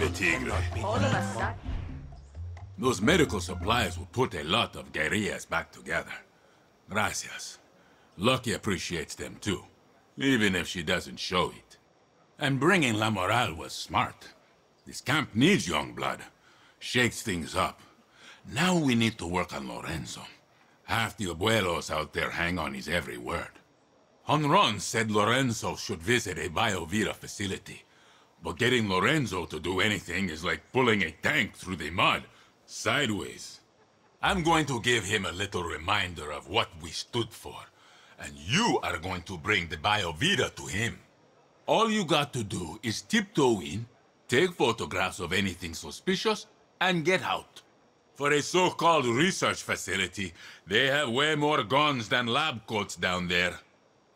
There's tigre. All of a sudden. Those medical supplies will put a lot of guerrillas back together. Gracias. Lucky appreciates them too, even if she doesn't show it. And bringing La Moral was smart. This camp needs young blood. Shakes things up. Now we need to work on Lorenzo. Half the abuelos out there hang on his every word. Honron said Lorenzo should visit a Biovita facility. But getting Lorenzo to do anything is like pulling a tank through the mud, sideways. I'm going to give him a little reminder of what we stood for. And you are going to bring the Biovita to him. All you got to do is tiptoe in, take photographs of anything suspicious, and get out. For a so-called research facility, they have way more guns than lab coats down there.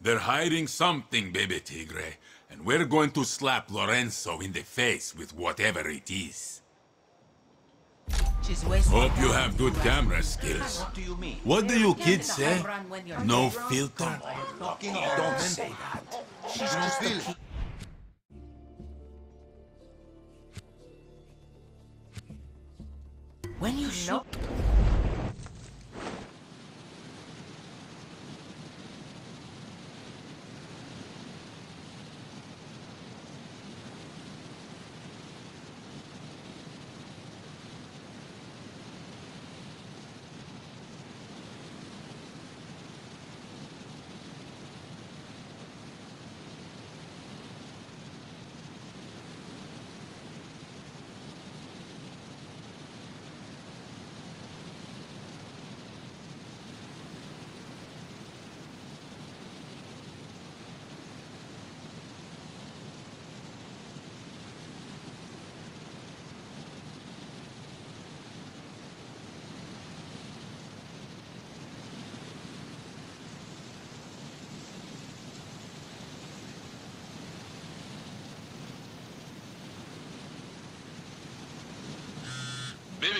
They're hiding something, baby Tigre, and we're going to slap Lorenzo in the face with whatever it is. Hope you have good camera skills. What do you mean? What do you kids say? No filter? Don't say that. She's just a kid. When you shoot...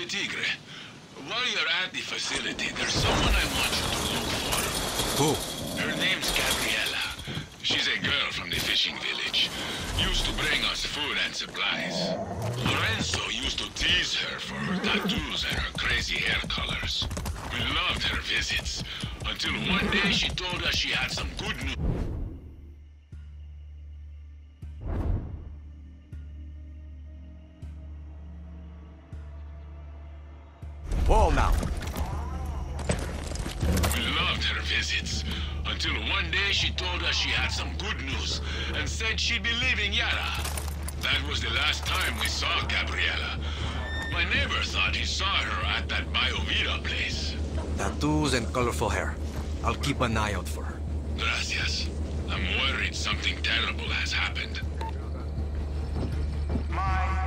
Tigre, while you're at the facility, there's someone I want you to look for. Who? Her name's Gabriella. She's a girl from the fishing village. Used to bring us food and supplies. Lorenzo used to tease her for her tattoos and her crazy hair colors. We loved her visits. Until one day she told us she had some good news. Tattoos and colorful hair. I'll keep an eye out for her. Gracias. I'm worried something terrible has happened. My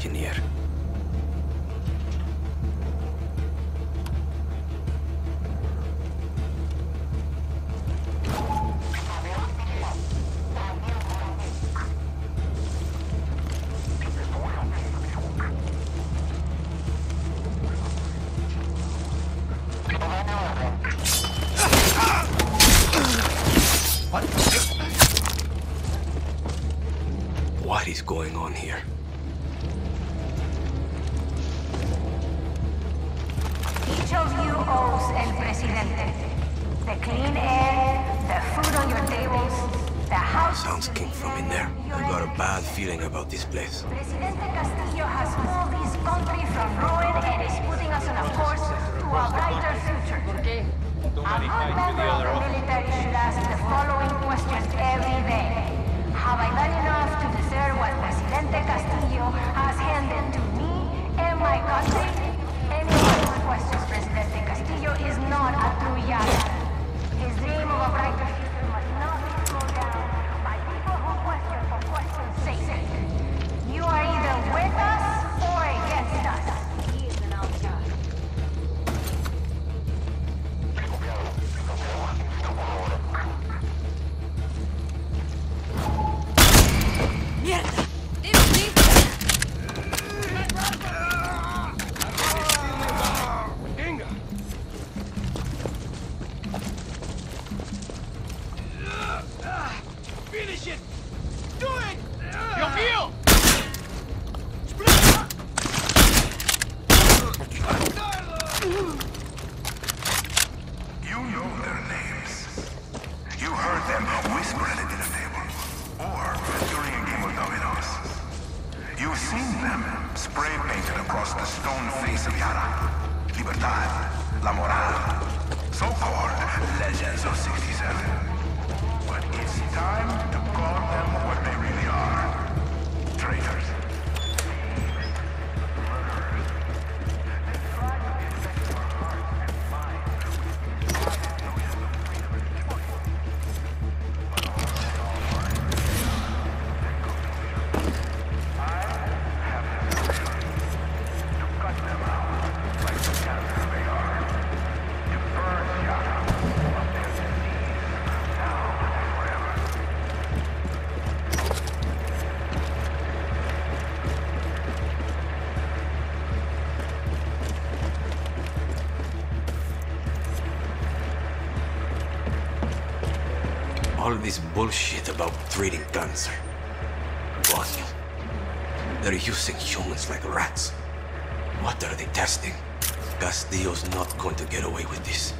See you, All this bullshit about treating cancer. They're using humans like rats. What are they testing? Castillo's not going to get away with this.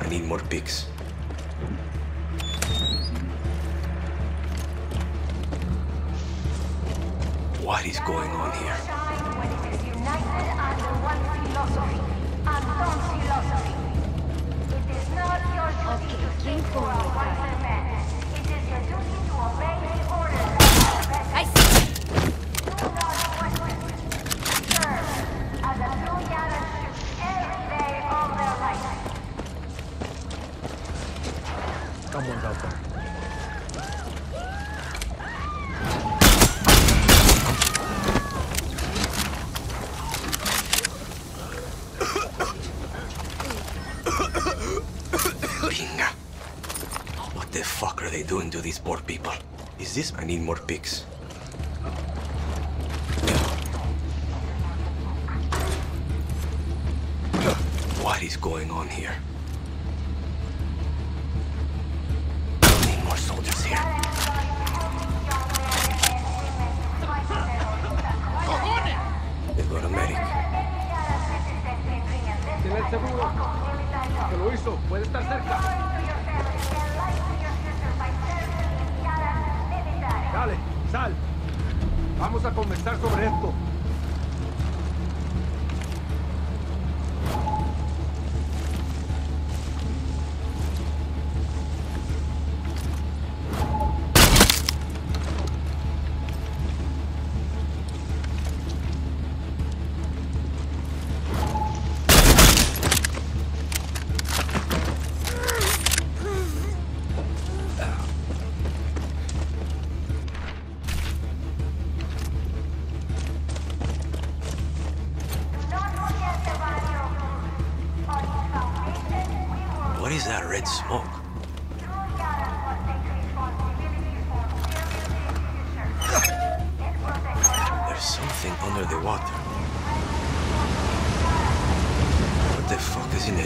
I need more pigs. What is going on here? Shine when it is united under one philosophy, Anton's philosophy. It is not your duty to think for a wiser man. It is your duty to obey the orders of the best. I see. Do not question. Serve as a true Yara should every day of their life. Someone's out there. Pinga. What the fuck are they doing to these poor people? Is this? I need more pigs. What is going on here? I need more soldiers here. They've got a medic.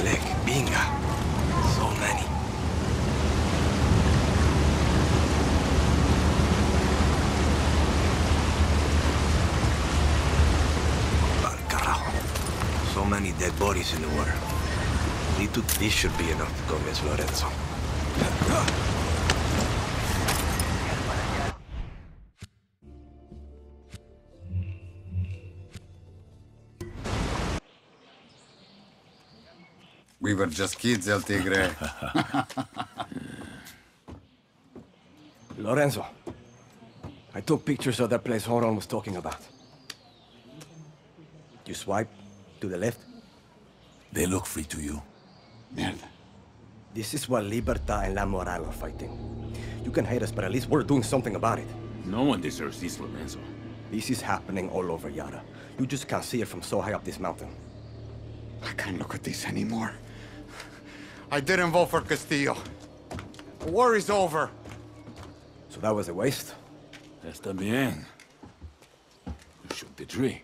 Lake? Binga! So many. Al carajo. So many dead bodies in the water. Little, this should be enough to convince Lorenzo. We were just kids, El Tigre. Lorenzo. I took pictures of that place Horon was talking about. You swipe to the left. They look free to you. Mierda. This is what Libertad and La Moral are fighting. You can hate us, but at least we're doing something about it. No one deserves this, Lorenzo. This is happening all over Yara. You just can't see it from so high up this mountain. I can't look at this anymore. I didn't vote for Castillo. The war is over. So that was a waste. Está bien. You shoot the tree.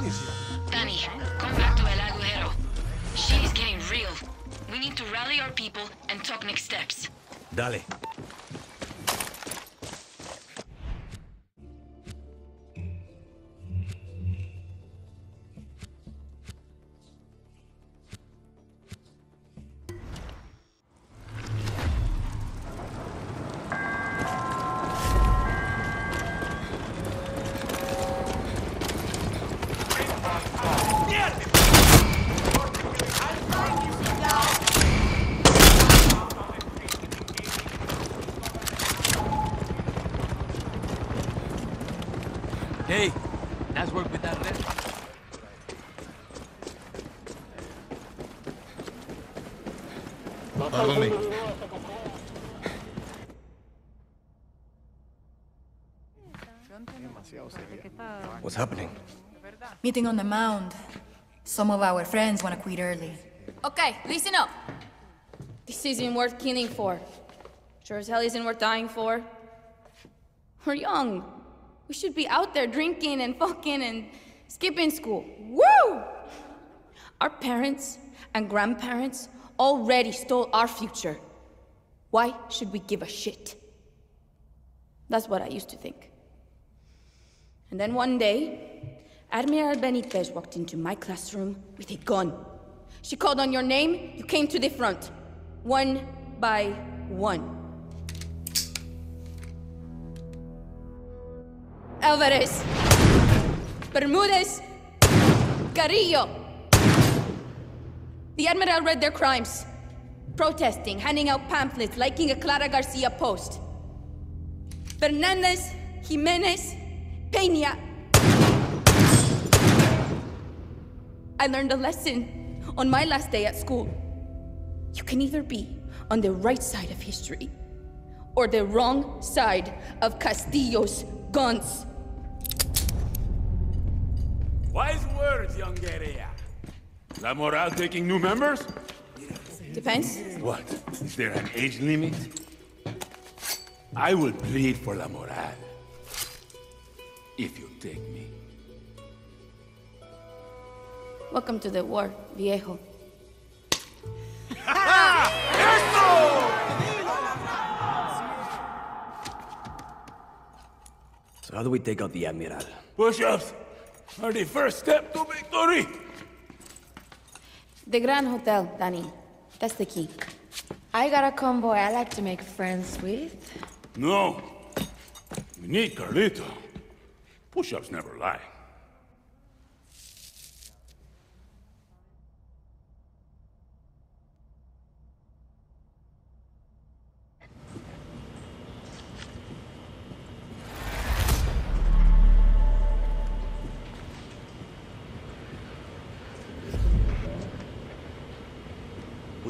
Dani, come back to El Agujero. Shit is getting real. We need to rally our people and talk next steps. Dale. Follow me. What's happening? Meeting on the mound. Some of our friends want to quit early. Okay, listen up. This isn't worth killing for. Sure as hell isn't worth dying for. We're young. We should be out there drinking and fucking and skipping school. Woo! Our parents and grandparents already stole our future. Why should we give a shit? That's what I used to think. And then one day, Admiral Benitez walked into my classroom with a gun. She called on your name, you came to the front. One by one. Alvarez. Bermudez. Carrillo. The Admiral read their crimes. Protesting, handing out pamphlets, liking a Clara Garcia post. Fernandez, Jimenez, Peña. I learned a lesson on my last day at school. You can either be on the right side of history or the wrong side of Castillo's guns. Wise words, young guerrilla. La Moral taking new members? Depends. What? Is there an age limit? I will plead for La Moral. If you take me. Welcome to the war, viejo. So how do we take out the Admiral? Push-ups are the first step to victory. The Grand Hotel, Dani. That's the key. I got a convoy I like to make friends with. No. We need Carlito. Push-ups never lie.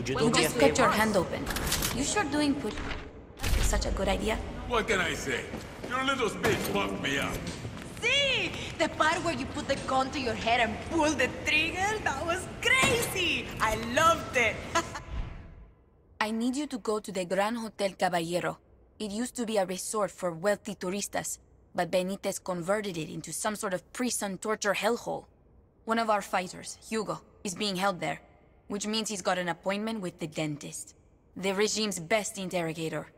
Would you Well, do me a just cut your hand open. You sure doing push is such a good idea? What can I say? Your little speech puffed me up. See? The part where you put the gun to your head and pull the trigger? That was crazy! I loved it! I need you to go to the Gran Hotel Caballero. It used to be a resort for wealthy turistas, but Benitez converted it into some sort of prison torture hellhole. One of our fighters, Hugo, is being held there, which means he's got an appointment with the dentist. The regime's best interrogator.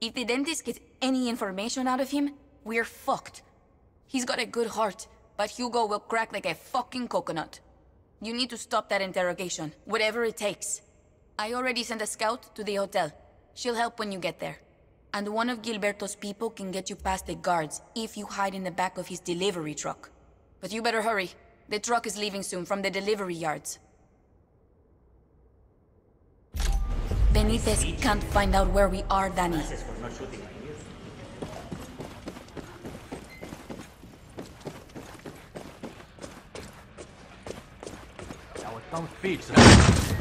If the dentist gets any information out of him, we're fucked. He's got a good heart, but Hugo will crack like a fucking coconut. You need to stop that interrogation, whatever it takes. I already sent a scout to the hotel. She'll help when you get there. And one of Gilberto's people can get you past the guards if you hide in the back of his delivery truck. But you better hurry. The truck is leaving soon from the delivery yards. Benitez can't find out where we are, Dani. Now it comes pizza.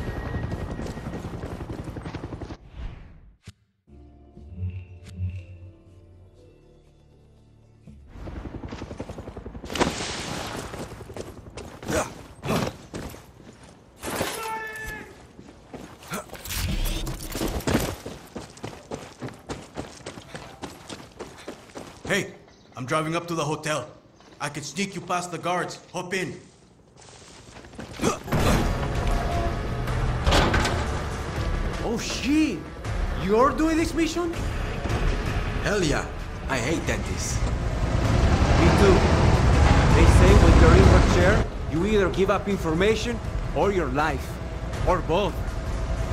I'm driving up to the hotel. I can sneak you past the guards. Hop in. Oh shit! You're doing this mission? Hell yeah. I hate dentists. Me too. They say when you're in your chair, you either give up information or your life. Or both.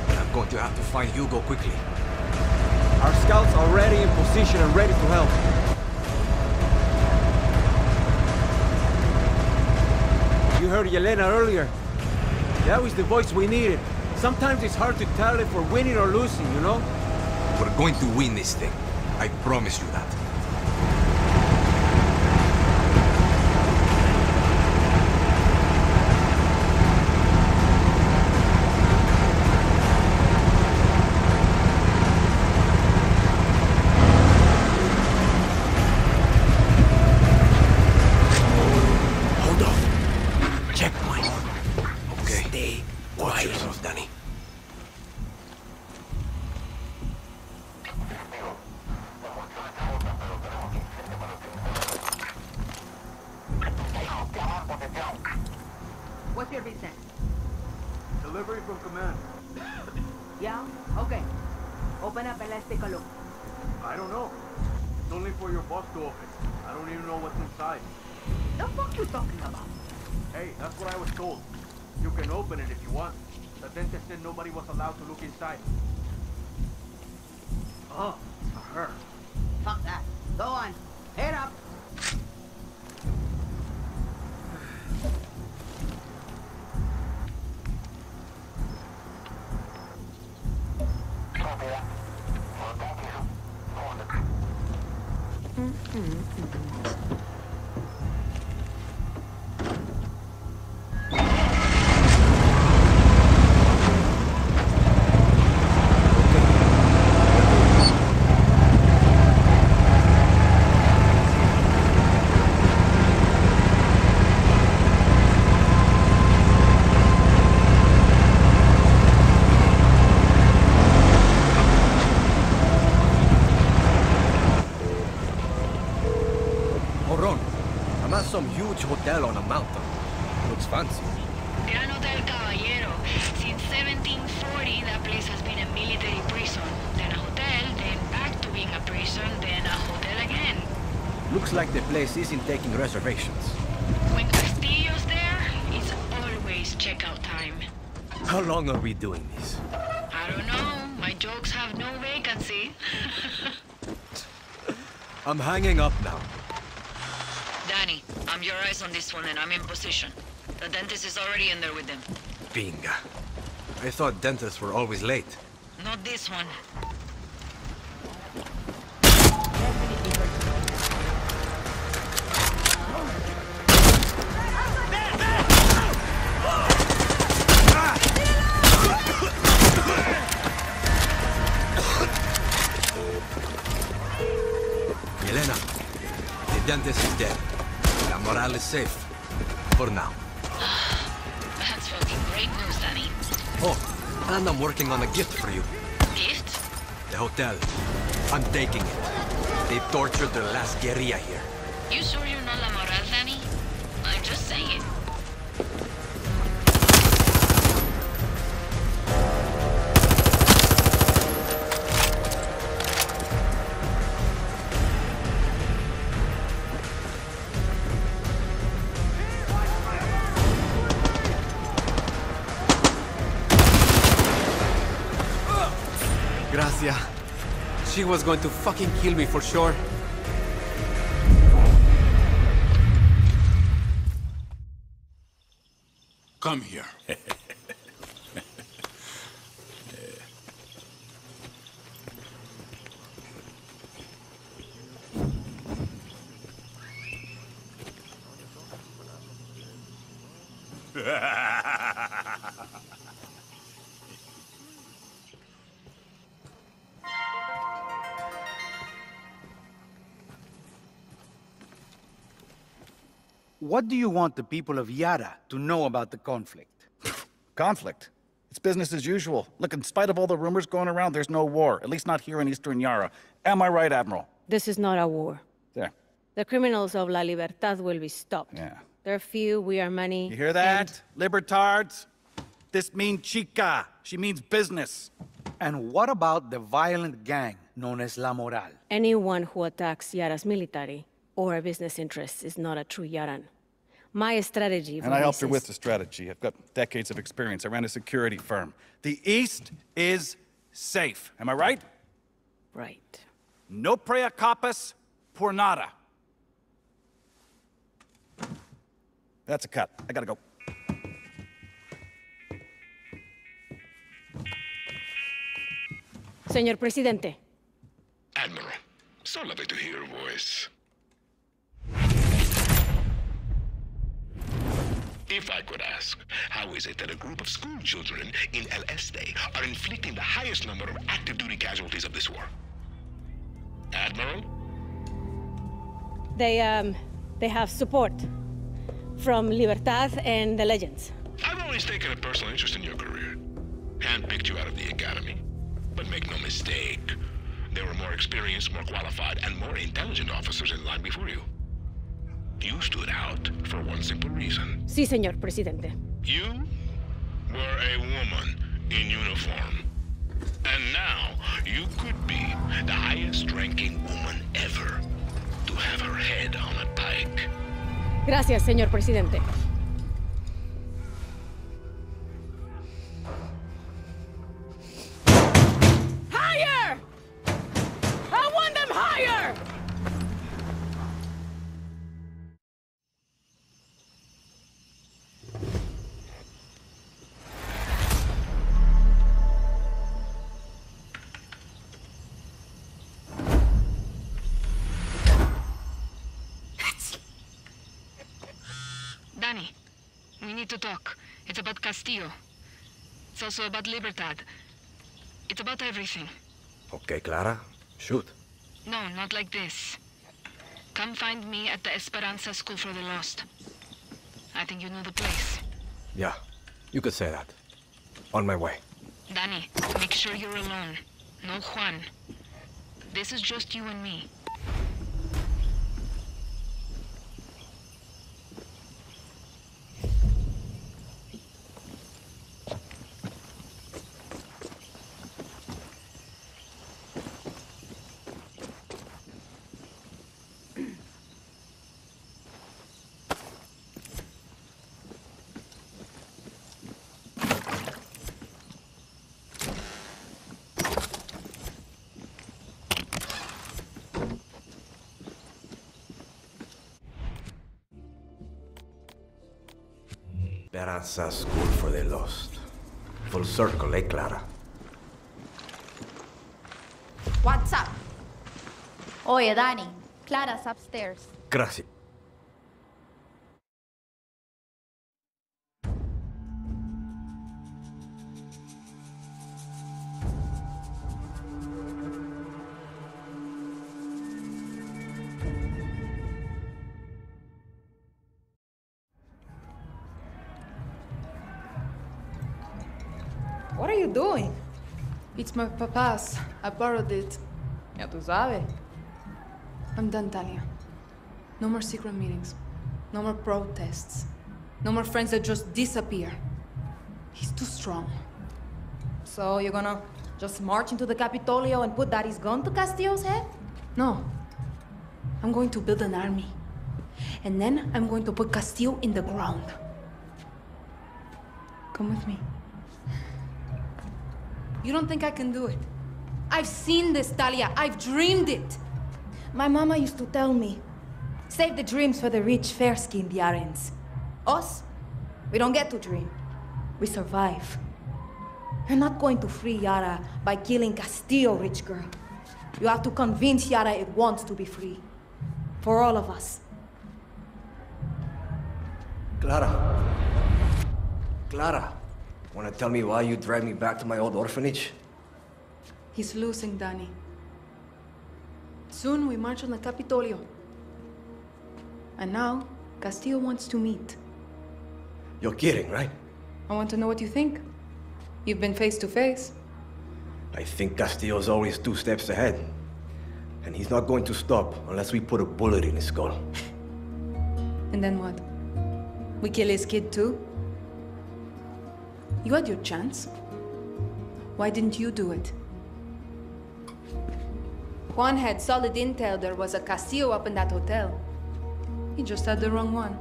I'm going to have to find Hugo quickly. Our scouts are ready in position and ready to help. Heard Yelena earlier. That was the voice we needed. Sometimes it's hard to tell if we're winning or losing, you know? We're going to win this thing. I promise you that. What's your business? Delivery from command. Yeah? Okay. Open up and let's take a look. I don't know. It's only for your boss to open. I don't even know what's inside. The fuck you talking about? Hey, that's what I was told. You can open it if you want. The dentist said nobody was allowed to look inside. Oh, for her. Fuck that. Go on. Head up. Moron, I'm at some huge hotel on a mountain. Looks fancy. Gran Hotel Caballero. Since 1740, that place has been a military prison. Then a hotel, then back to being a prison, then a hotel again. Looks like the place isn't taking reservations. When Castillo's there, it's always checkout time. How long are we doing this? I don't know. My jokes have no vacancy. I'm hanging up now. Dani, your eyes on this one and I'm in position. The dentist is already in there with them. Binga. I thought dentists were always late. Not this one. Yelena, the dentist is dead. Moral is safe. For now. That's fucking great news, Dani. Oh, and I'm working on a gift for you. Gift? The hotel. I'm taking it. They tortured the last guerrilla here. You sure you're was going to fucking kill me for sure. Come here. What do you want the people of Yara to know about the conflict? Conflict. It's business as usual. Look, in spite of all the rumors going around, there's no war. At least not here in Eastern Yara. Am I right, Admiral? This is not a war. There. The criminals of La Libertad will be stopped. Yeah. They're few, we are many. You hear that? Libertards? This means chica. She means business. And what about the violent gang known as La Moral? Anyone who attacks Yara's military or business interests is not a true Yaran. My strategy And I helped her with the strategy. I've got decades of experience. I ran a security firm. The East is safe. Am I right? Right. No prea capas por nada. That's a cut. I gotta go. Señor Presidente, Admiral, so lovely to hear your voice. If I could ask, how is it that a group of school children in El Este are inflicting the highest number of active duty casualties of this war? Admiral? they um they have support from Libertad and the Legends. I've always taken a personal interest in your career. Handpicked you out of the academy. But make no mistake, there were more experienced, more qualified, and more intelligent officers in line before you. You stood out for one simple reason. Sí, señor Presidente. You were a woman in uniform. And now you could be the highest ranking woman ever to have her head on a pike. Gracias, señor Presidente. Castillo. It's also about Libertad. It's about everything. Okay, Clara, shoot. No, not like this. Come find me at the Esperanza School for the Lost. I think you know the place. Yeah, you could say that. On my way. Dani, make sure you're alone. No Juan. This is just you and me. Esperanza School for the Lost. Full circle, eh, Clara? What's up? Oye, Danny. Clara's upstairs. Gracias. My papa's. I borrowed it. Ya tú sabes. I'm done, Talia. No more secret meetings. No more protests. No more friends that just disappear. He's too strong. So you're gonna just march into the Capitolio and put Daddy's gun to Castillo's head? No. I'm going to build an army. And then I'm going to put Castillo in the ground. Come with me. You don't think I can do it? I've seen this, Talia. I've dreamed it. My mama used to tell me, save the dreams for the rich, fair-skinned Yarans. Us, we don't get to dream. We survive. You're not going to free Yara by killing Castillo, rich girl. You have to convince Yara it wants to be free. For all of us. Clara. Clara. Wanna tell me why you dragged me back to my old orphanage? He's losing, Dani. Soon we march on the Capitolio. And now, Castillo wants to meet. You're kidding, right? I want to know what you think. You've been face to face. I think Castillo's always two steps ahead. And he's not going to stop unless we put a bullet in his skull. And then what? We kill his kid too? You had your chance. Why didn't you do it? Juan had solid intel there was a Castillo up in that hotel. He just had the wrong one.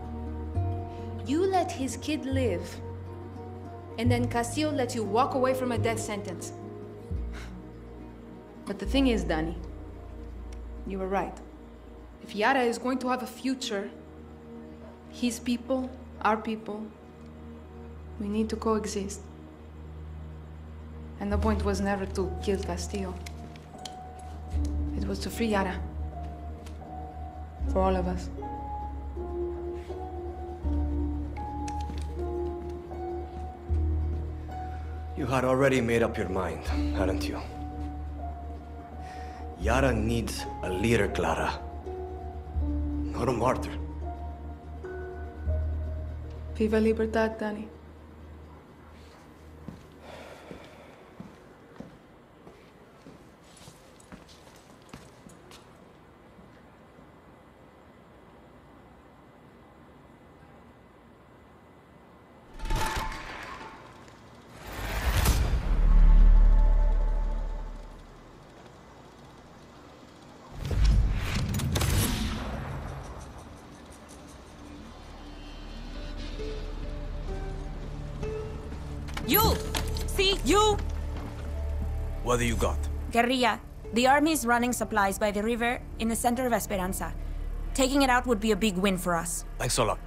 You let his kid live, and then Castillo let you walk away from a death sentence. But the thing is, Dani, you were right. If Yara is going to have a future, his people, our people, we need to coexist. And the point was never to kill Castillo. It was to free Yara. For all of us. You had already made up your mind, hadn't you? Yara needs a leader, Clara. Not a martyr. Viva Libertad, Dani. What do you got? Guerrilla. The army is running supplies by the river in the center of Esperanza. Taking it out would be a big win for us. Thanks a lot.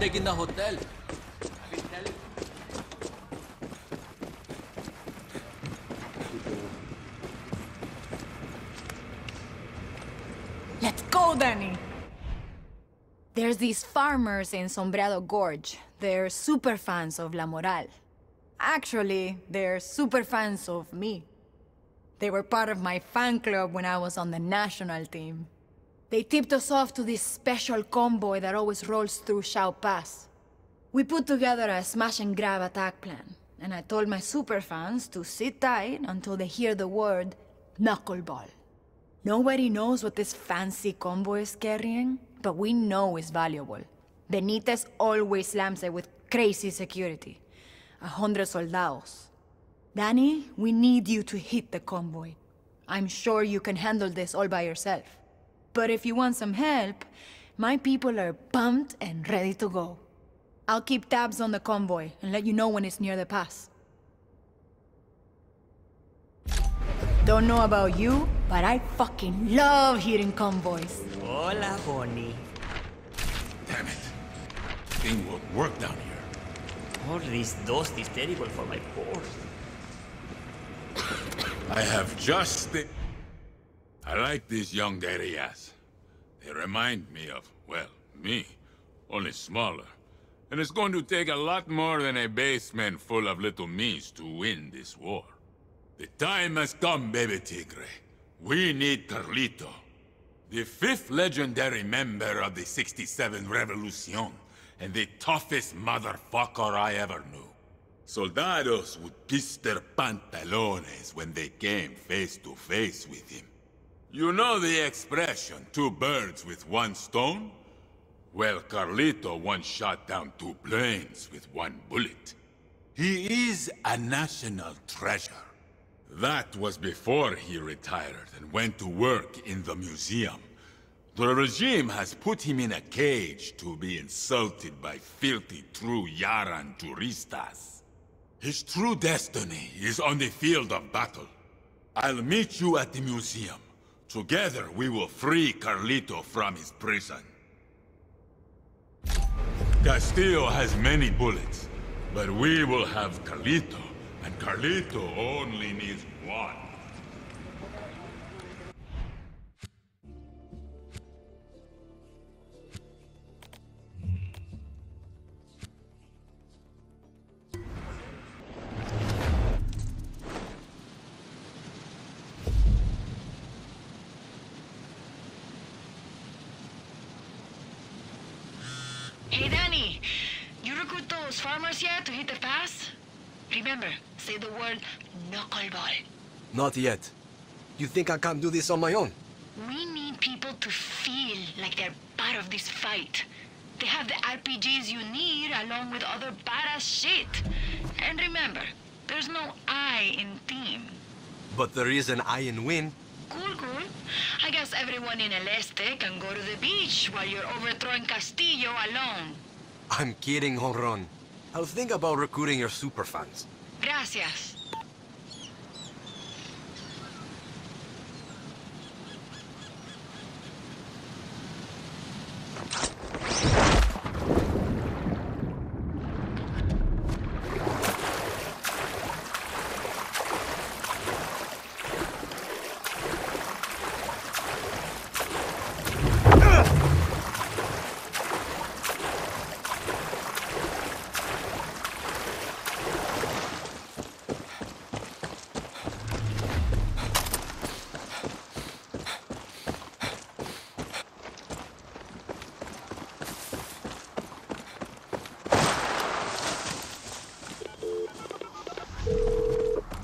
Taking the hotel. Let's go, Dani! There's these farmers in Sombreado Gorge. They're super fans of La Moral. Actually, they're super fans of me. They were part of my fan club when I was on the national team. They tipped us off to this special convoy that always rolls through Shao Pass. We put together a smash and grab attack plan, and I told my super fans to sit tight until they hear the word knuckleball. Nobody knows what this fancy convoy is carrying, but we know it's valuable. Benitez always slams it with crazy security. A hundred soldados. Dani, we need you to hit the convoy. I'm sure you can handle this all by yourself. But if you want some help, my people are pumped and ready to go. I'll keep tabs on the convoy and let you know when it's near the pass. Don't know about you, but I fucking love hearing convoys. Hola, Bonnie. Damn it. Thing won't work down here. All this dust is terrible for my pores. I have just the... I like these young guerrillas. They remind me of, well, me. Only smaller. And it's going to take a lot more than a basement full of little me's to win this war. The time has come, baby Tigre. We need Carlito. The fifth legendary member of the 67 Revolucion, and the toughest motherfucker I ever knew. Soldados would piss their pantalones when they came face to face with him. You know the expression, two birds with one stone? Well, Carlito once shot down two planes with one bullet. He is a national treasure. That was before he retired and went to work in the museum. The regime has put him in a cage to be insulted by filthy true Yaran turistas. His true destiny is on the field of battle. I'll meet you at the museum. Together we will free Carlito from his prison. Castillo has many bullets, but we will have Carlito, and Carlito only needs one. Those farmers yet to hit the pass? Remember, say the word knuckleball. Not yet. You think I can't do this on my own? We need people to feel like they're part of this fight. They have the RPGs you need along with other badass shit. And remember, there's no I in team. But there is an I in win. Cool, cool. I guess everyone in El Este can go to the beach while you're overthrowing Castillo alone. I'm kidding, Jonrón. I'll think about recruiting your superfans. Gracias.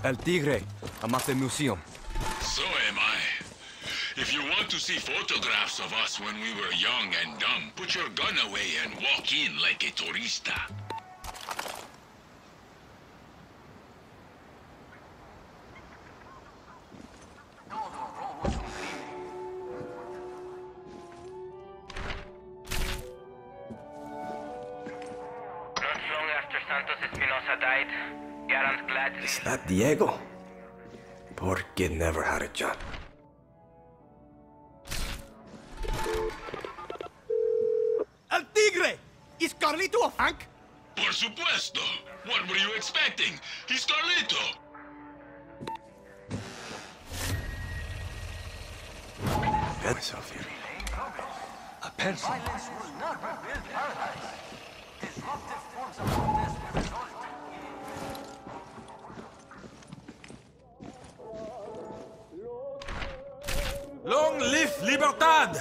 El Tigre. I'm at the museum. So am I. If you want to see photographs of us when we were young and dumb, put your gun away and walk in like a turista. Gladly... That Diego? Poor kid never had a job. El Tigre! Is Carlito a Frank? Por supuesto. What were you expecting? He's Carlito. Myself here. A pencil. Violence will not rebuild paradise. Disruptive forms of Long live Libertad!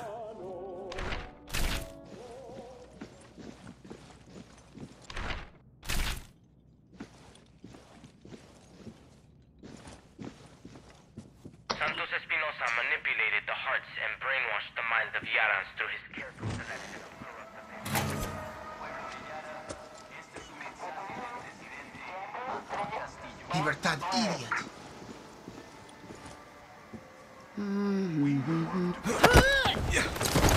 Santos Espinosa manipulated the hearts and brainwashed the minds of Yarans through his careful selection of Libertad, idiot. Mm. Hola.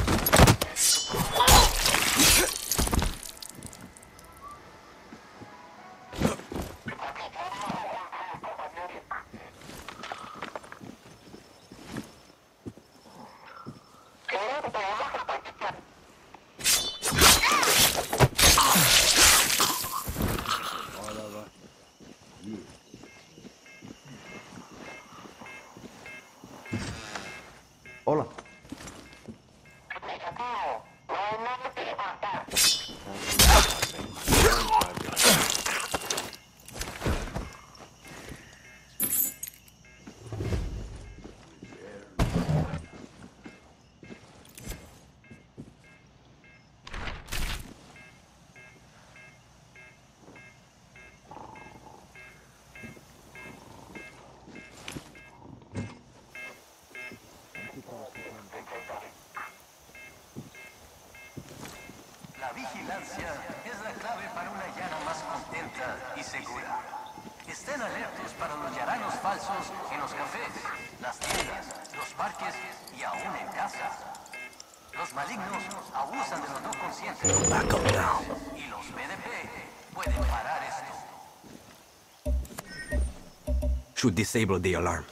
Vigilancia es la clave para una llana más contenta y segura. Estén alertos para los yaranos falsos en los cafés, las tiendas, los parques y aún en casa. Los malignos abusan de los no conscientes. Y los BDP pueden parar esto. Should disable the alarm.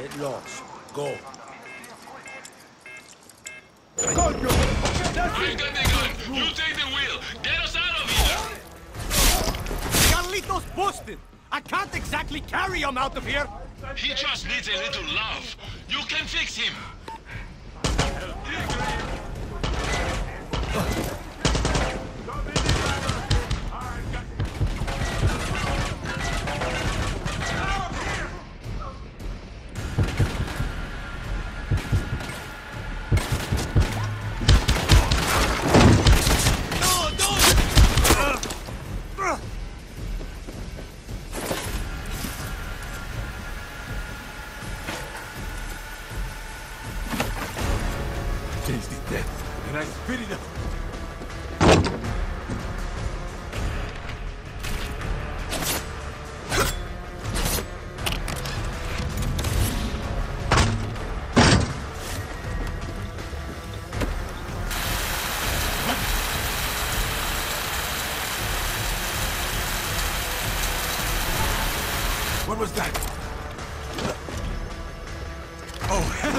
Get lost. Go. I got the gun. You take the wheel. Get us out of here. Carlito's busted! I can't exactly carry him out of here! He just needs a little love. You can fix him.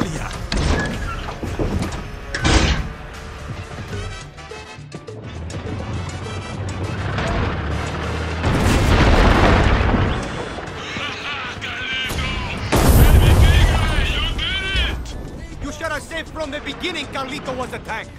You should have said from the beginning Carlito was attacked.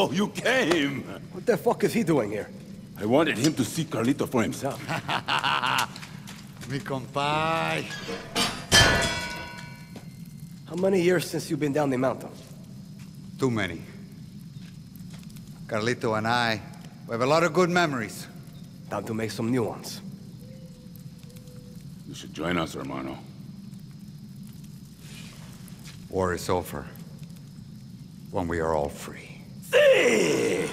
Oh, you came! What the fuck is he doing here? I wanted him to see Carlito for himself. Mi compay. How many years since you've been down the mountain? Too many. Carlito and I, we have a lot of good memories. Time to make some new ones. You should join us, hermano. War is over. When we are all free. hey,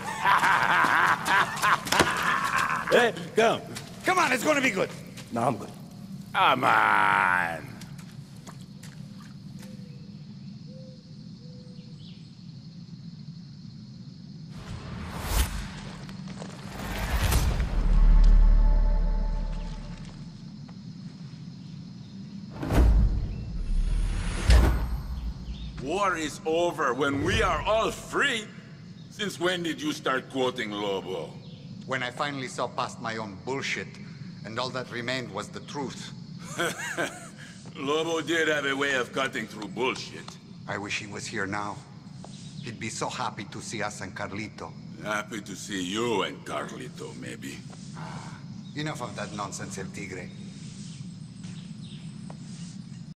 come. Come on, it's going to be good. No, I'm good. Come on. War is over when we are all free. Since when did you start quoting Lobo? When I finally saw past my own bullshit, and all that remained was the truth. Lobo did have a way of cutting through bullshit. I wish he was here now. He'd be so happy to see us and Carlito. Happy to see you and Carlito, maybe. Ah, enough of that nonsense, El Tigre.